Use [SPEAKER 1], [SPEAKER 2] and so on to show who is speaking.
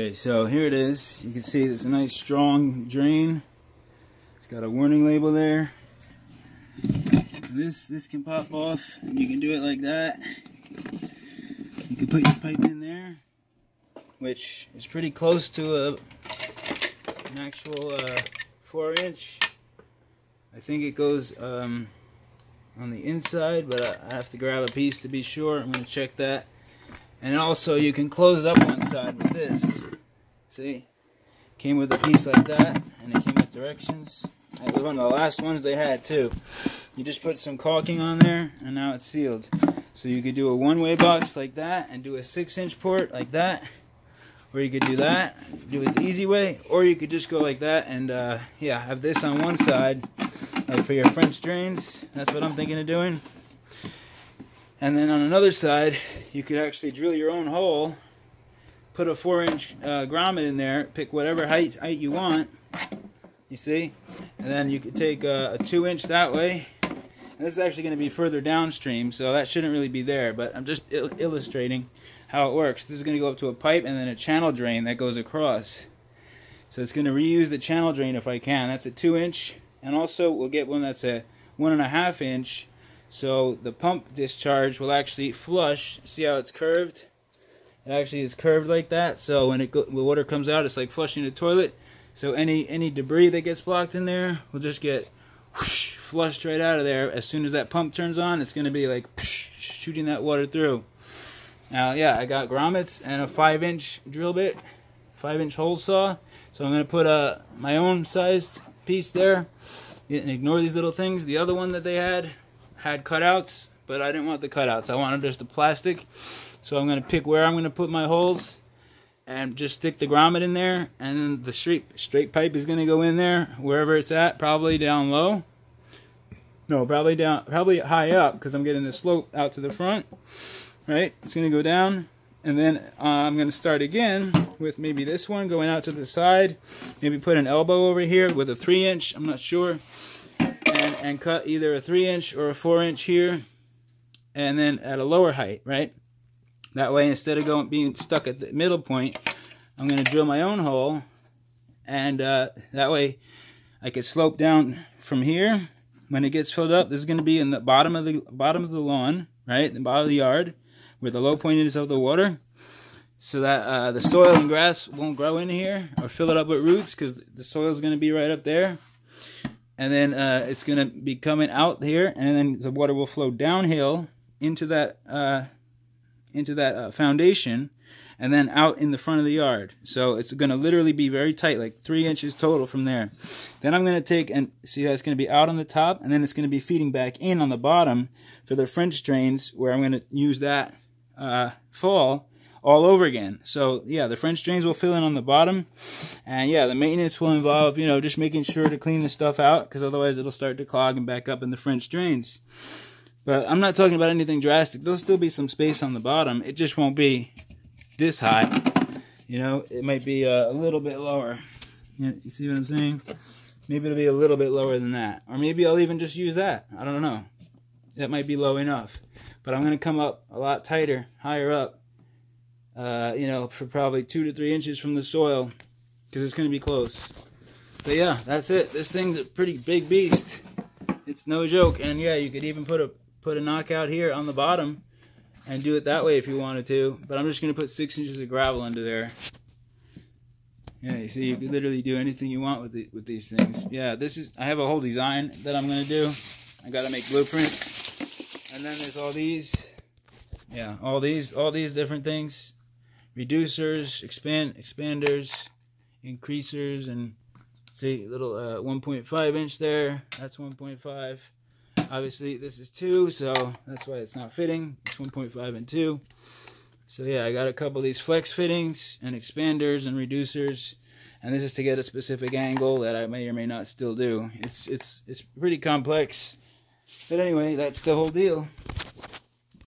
[SPEAKER 1] Okay, so here it is. You can see it's a nice strong drain. It's got a warning label there. This this can pop off. And you can do it like that. You can put your pipe in there, which is pretty close to a an actual uh, four inch. I think it goes um, on the inside, but I have to grab a piece to be sure. I'm going to check that. And also you can close up one side with this. See? Came with a piece like that, and it came with directions. That was one of the last ones they had too. You just put some caulking on there, and now it's sealed. So you could do a one-way box like that, and do a six-inch port like that. Or you could do that, do it the easy way, or you could just go like that, and uh, yeah, have this on one side, like for your French drains. That's what I'm thinking of doing. And then on another side, you could actually drill your own hole, put a four inch uh, grommet in there, pick whatever height, height you want, you see? And then you could take a, a two inch that way. And this is actually going to be further downstream, so that shouldn't really be there, but I'm just il illustrating how it works. This is going to go up to a pipe and then a channel drain that goes across. So it's going to reuse the channel drain if I can. That's a two inch, and also we'll get one that's a one and a half inch so the pump discharge will actually flush. See how it's curved? It actually is curved like that. So when it the water comes out, it's like flushing the toilet. So any any debris that gets blocked in there will just get whoosh, flushed right out of there. As soon as that pump turns on, it's going to be like whoosh, shooting that water through. Now, yeah, I got grommets and a five-inch drill bit, five-inch hole saw. So I'm going to put a my own sized piece there. And ignore these little things. The other one that they had had cutouts, but I didn't want the cutouts. I wanted just the plastic. So I'm going to pick where I'm going to put my holes and just stick the grommet in there. And then the straight, straight pipe is going to go in there wherever it's at, probably down low. No, probably down, probably high up because I'm getting the slope out to the front. Right? It's going to go down. And then uh, I'm going to start again with maybe this one going out to the side. Maybe put an elbow over here with a 3 inch. I'm not sure and, and cut either a 3 inch or a 4 inch here and then at a lower height, right? That way instead of going being stuck at the middle point, I'm going to drill my own hole and uh, that way I can slope down from here. When it gets filled up, this is going to be in the bottom of the bottom of the lawn, right? The bottom of the yard where the low point is of the water so that uh, the soil and grass won't grow in here or fill it up with roots because the soil is going to be right up there and then uh, it's going to be coming out here, and then the water will flow downhill into that uh, into that uh, foundation, and then out in the front of the yard. So it's going to literally be very tight, like three inches total from there. Then I'm going to take and see that's going to be out on the top, and then it's going to be feeding back in on the bottom for the French drains, where I'm going to use that uh, fall all over again. So yeah, the French drains will fill in on the bottom. And yeah, the maintenance will involve, you know, just making sure to clean the stuff out because otherwise it'll start to clog and back up in the French drains. But I'm not talking about anything drastic. There'll still be some space on the bottom. It just won't be this high. You know, it might be uh, a little bit lower. You, you see what I'm saying? Maybe it'll be a little bit lower than that. Or maybe I'll even just use that. I don't know. That might be low enough. But I'm going to come up a lot tighter, higher up, uh, you know, for probably two to three inches from the soil because it's going to be close. But yeah, that's it. This thing's a pretty big beast. It's no joke. And yeah, you could even put a put a knockout here on the bottom and do it that way if you wanted to. But I'm just going to put six inches of gravel under there. Yeah, you see, you can literally do anything you want with the, with these things. Yeah, this is. I have a whole design that I'm going to do. I got to make blueprints, and then there's all these. Yeah, all these, all these different things reducers, expand expanders, increasers, and see little uh, 1.5 inch there. That's 1.5. Obviously, this is 2, so that's why it's not fitting. It's 1.5 and 2. So yeah, I got a couple of these flex fittings and expanders and reducers. And this is to get a specific angle that I may or may not still do. It's it's it's pretty complex. But anyway, that's the whole deal.